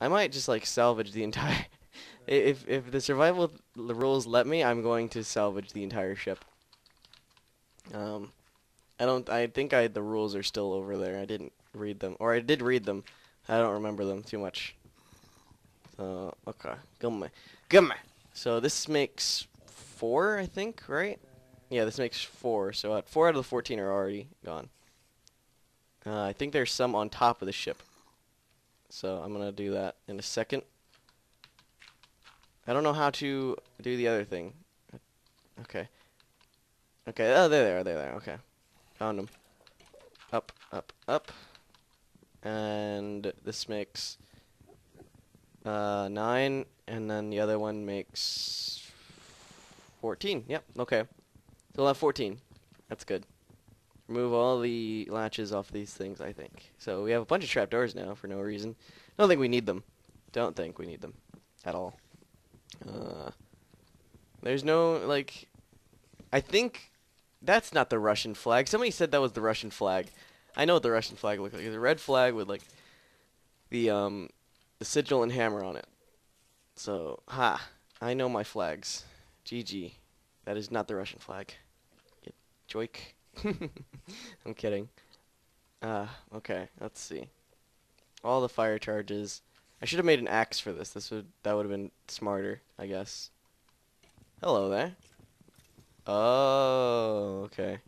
I might just like salvage the entire. if if the survival the rules let me, I'm going to salvage the entire ship. Um, I don't. I think I the rules are still over there. I didn't read them, or I did read them. I don't remember them too much. So okay, come on. So this makes four, I think, right? Yeah, this makes four. So uh, four out of the fourteen are already gone. Uh, I think there's some on top of the ship. So I'm gonna do that in a second. I don't know how to do the other thing. Okay. Okay, oh, there they are, there they are, okay. Found them. Up, up, up. And this makes uh, 9, and then the other one makes 14. Yep, okay. So we'll have 14. That's good. Remove all the latches off these things, I think. So we have a bunch of trapdoors now for no reason. Don't think we need them. Don't think we need them. At all. Uh, there's no, like... I think that's not the Russian flag. Somebody said that was the Russian flag. I know what the Russian flag looked like. It's a red flag with, like, the, um, the sigil and hammer on it. So, ha. I know my flags. GG. That is not the Russian flag. Joik. I'm kidding. Uh, okay, let's see. All the fire charges. I should have made an axe for this. This would that would have been smarter, I guess. Hello there. Oh, okay.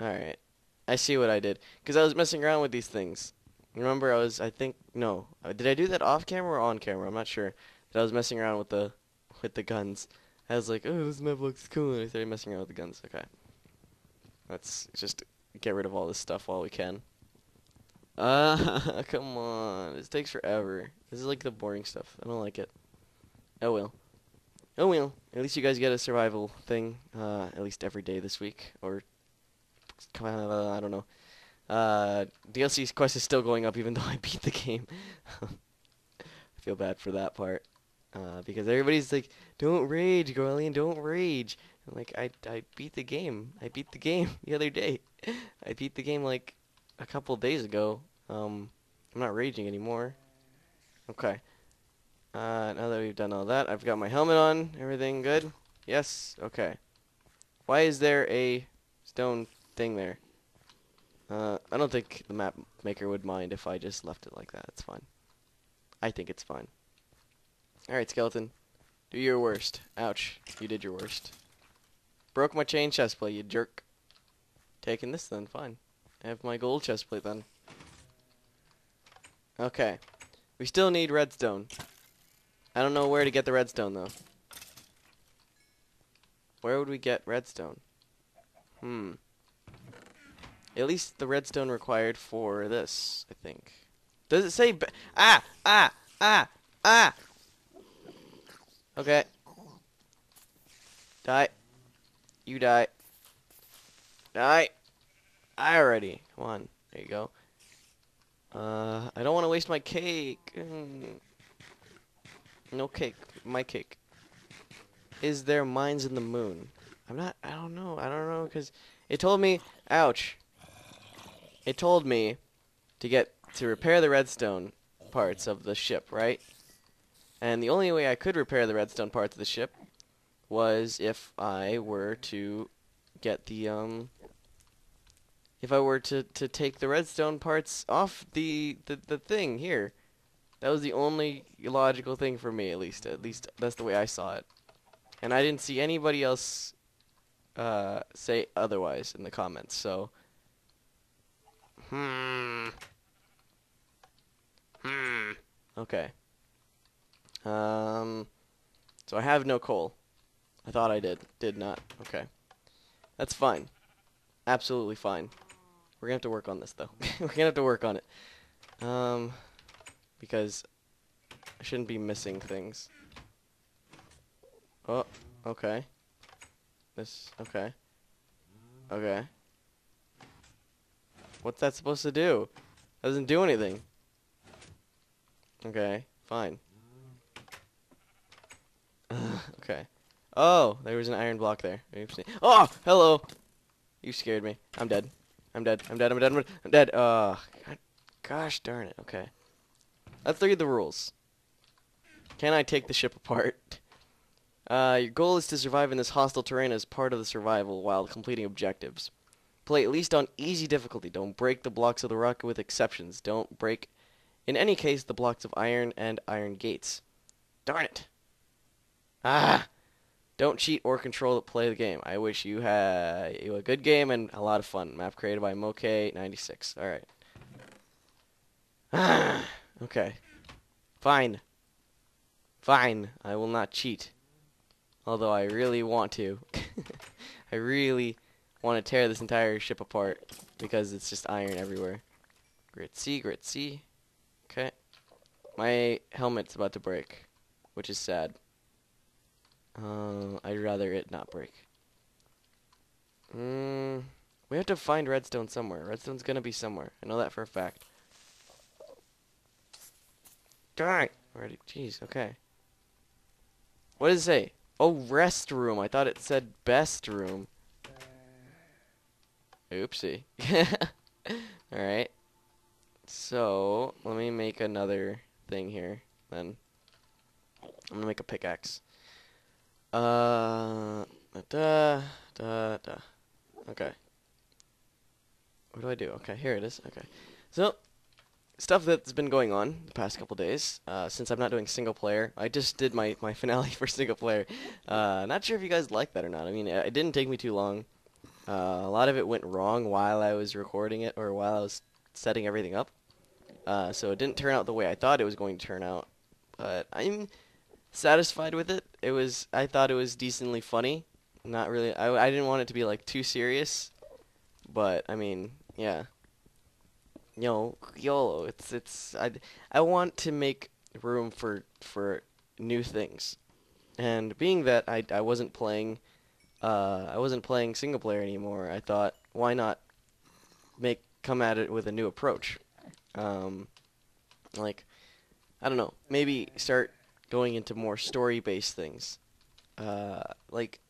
Alright. I see what I did. Because I was messing around with these things. Remember, I was, I think, no. Uh, did I do that off camera or on camera? I'm not sure. That I was messing around with the, with the guns. I was like, oh, this map looks cool. And I started messing around with the guns. Okay. Let's just get rid of all this stuff while we can. Uh, come on. This takes forever. This is like the boring stuff. I don't like it. Oh well. Oh well. At least you guys get a survival thing, uh, at least every day this week. Or, come on uh, I don't know. Uh, DLC's quest is still going up even though I beat the game. I feel bad for that part. Uh, because everybody's like, don't rage, Garlian, don't rage. I'm like, I, I beat the game. I beat the game the other day. I beat the game like a couple days ago. Um, I'm not raging anymore. Okay. Uh, now that we've done all that, I've got my helmet on. Everything good? Yes? Okay. Why is there a stone thing there? Uh, I don't think the map maker would mind if I just left it like that. It's fine. I think it's fine. Alright, skeleton. Do your worst. Ouch. You did your worst. Broke my chain chestplate, you jerk. Taking this then, fine. I have my gold chestplate then. Okay. We still need redstone. I don't know where to get the redstone though. Where would we get redstone? Hmm. At least the redstone required for this, I think. Does it say ah ah ah ah? Okay. Die. You die. Die. I already. Come on. There you go. Uh, I don't want to waste my cake. Mm. No cake. My cake. Is there mines in the moon? I'm not. I don't know. I don't know because it told me. Ouch. It told me to get to repair the redstone parts of the ship, right? And the only way I could repair the redstone parts of the ship was if I were to get the um if I were to to take the redstone parts off the the the thing here. That was the only logical thing for me at least. At least that's the way I saw it. And I didn't see anybody else uh say otherwise in the comments. So hmm hmm okay. Um so I have no coal. I thought I did. Did not. Okay. That's fine. Absolutely fine. We're gonna have to work on this though. We're gonna have to work on it. Um, because I shouldn't be missing things. Oh, okay. This, okay. Okay. What's that supposed to do? Doesn't do anything. Okay, fine. okay. Oh, there was an iron block there. Oopsie. Oh, hello. You scared me. I'm dead. I'm dead. I'm dead. I'm dead. I'm dead. I'm dead. Oh, God, gosh darn it. Okay. Let's look at the rules. Can I take the ship apart? Uh, your goal is to survive in this hostile terrain as part of the survival while completing objectives. Play at least on easy difficulty. Don't break the blocks of the rocket with exceptions. Don't break, in any case, the blocks of iron and iron gates. Darn it. Ah! Don't cheat or control it. Play the game. I wish you had you a good game and a lot of fun. Map created by Moke96. All right. Ah, okay. Fine. Fine. I will not cheat. Although I really want to. I really want to tear this entire ship apart because it's just iron everywhere. Grit C, grit C. Okay. My helmet's about to break, which is sad. Uh, I'd rather it not break. Mm, we have to find redstone somewhere. Redstone's gonna be somewhere. I know that for a fact. Die! Already. Jeez, okay. What does it say? Oh, rest room. I thought it said best room. Oopsie. Alright. So, let me make another thing here, then. I'm gonna make a pickaxe. Uh, da, da, da. Okay. What do I do? Okay, here it is. Okay. So, stuff that's been going on the past couple days, uh, since I'm not doing single player. I just did my, my finale for single player. Uh, not sure if you guys like that or not. I mean, it, it didn't take me too long. Uh, a lot of it went wrong while I was recording it or while I was setting everything up. Uh, so it didn't turn out the way I thought it was going to turn out. But I'm satisfied with it. It was I thought it was decently funny. Not really. I I didn't want it to be like too serious. But I mean, yeah. Know, YOLO. It's it's I I want to make room for for new things. And being that I I wasn't playing uh I wasn't playing single player anymore, I thought why not make come at it with a new approach. Um like I don't know, maybe start going into more story-based things, uh, like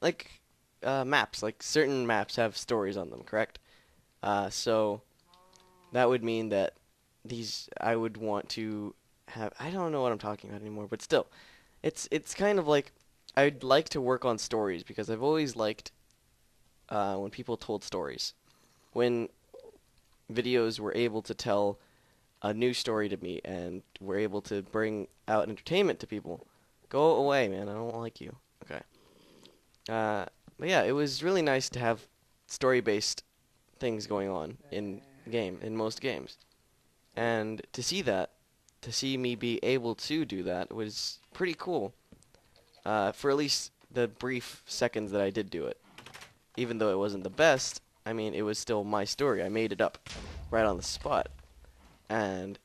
like uh, maps. Like certain maps have stories on them, correct? Uh, so that would mean that these I would want to have. I don't know what I'm talking about anymore, but still, it's it's kind of like I'd like to work on stories because I've always liked uh, when people told stories, when videos were able to tell a new story to me and we're able to bring out entertainment to people. Go away, man. I don't like you. Okay. Uh, but yeah, it was really nice to have story-based things going on in game in most games, and to see that, to see me be able to do that was pretty cool. Uh, for at least the brief seconds that I did do it, even though it wasn't the best. I mean, it was still my story. I made it up right on the spot. And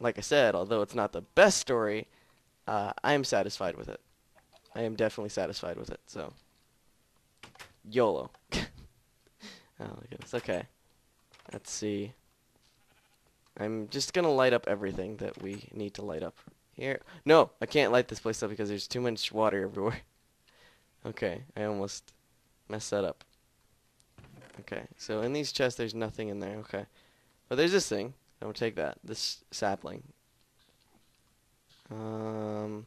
like I said, although it's not the best story, uh, I am satisfied with it. I am definitely satisfied with it. So, YOLO. oh my goodness. Okay. Let's see. I'm just gonna light up everything that we need to light up here. No, I can't light this place up because there's too much water everywhere. okay, I almost messed that up. Okay, so in these chests there's nothing in there. Okay, but there's this thing. I will take that. This sapling. Um,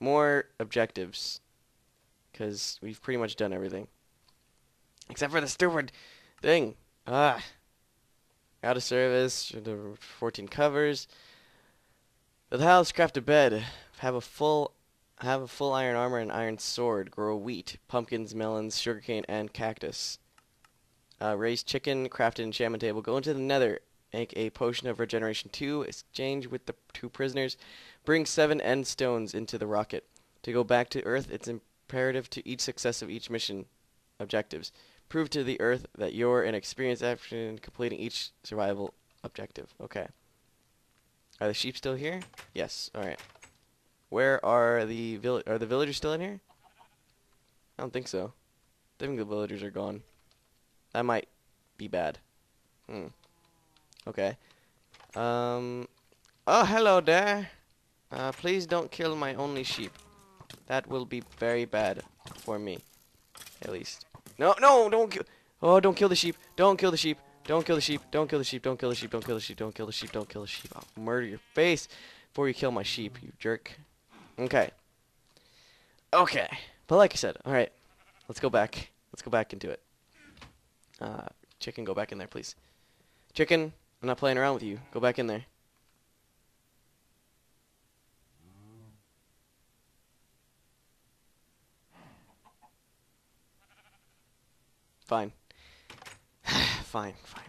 more objectives. Because we've pretty much done everything. Except for the stupid thing. Ah. Out of service. 14 covers. The house, craft a bed. Have a full have a full iron armor and iron sword. Grow wheat, pumpkins, melons, sugarcane, and cactus. Uh, raise chicken, craft an enchantment table. Go into the nether. Make a potion of regeneration 2. Exchange with the two prisoners. Bring seven end stones into the rocket. To go back to Earth, it's imperative to each success of each mission objectives. Prove to the Earth that you're an experienced after completing each survival objective. Okay. Are the sheep still here? Yes. All right. Where are the vill- are the villagers still in here? I don't think so. I think the villagers are gone. That might be bad. Hmm. Okay. Um. Oh, hello there. Uh, please don't kill my only sheep. That will be very bad for me, at least. No, no, don't kill. Oh, don't kill the sheep. Don't kill the sheep. Don't kill the sheep. Don't kill the sheep. Don't kill the sheep. Don't kill the sheep. Don't kill the sheep. Don't kill the sheep. I'll murder your face before you kill my sheep, you jerk. Okay. Okay. But like I said, all right. Let's go back. Let's go back into it. Uh, chicken, go back in there, please. Chicken, I'm not playing around with you. Go back in there. Fine. fine, fine,